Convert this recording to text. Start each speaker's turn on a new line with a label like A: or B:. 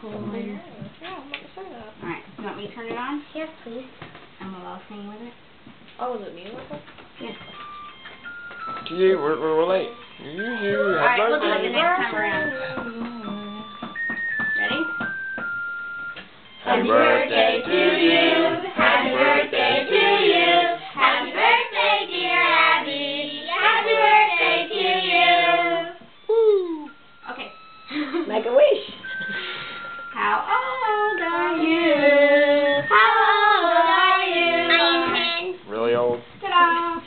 A: cool one.
B: Yeah, I'm about to say that.
A: Alright, you want me to turn it on?
C: Yes, please.
A: And we'll all sing with it?
B: Oh, is it musical?
A: Yeah.
D: You, we're, we're late. You, you,
A: Alright,
D: happy
A: we'll do it the
D: birthday.
A: next time around. Ready?
D: Happy birthday to you.
A: Happy birthday to you. Happy birthday, dear Abby. Happy birthday to you. Okay.
C: Make a wish.
A: How old are you? How old are you? I am ten. Really old? Ta-da!